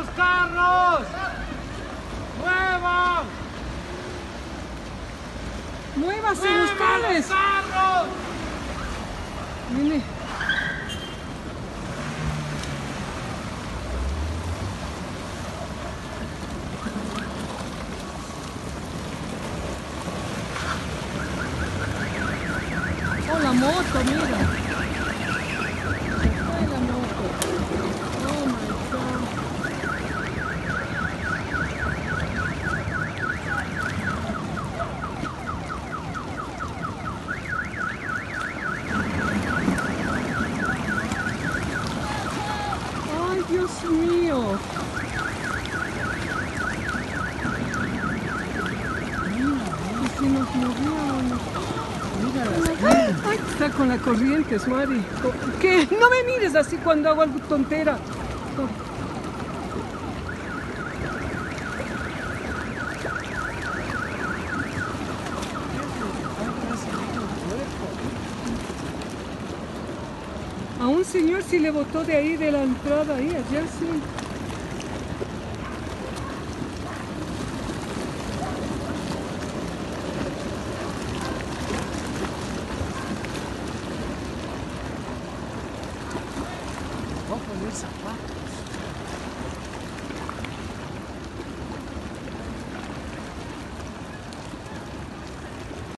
los carros! ¡Muevan! ¡Muévase ¡Muevan los ustedes! carros! Mire. Oh, la moto, mira. Está con la corriente, Suari. ¿Qué? No me mires así cuando hago algo tontera. A un señor sí le botó de ahí, de la entrada, ahí, allá sí. 我可你傻瓜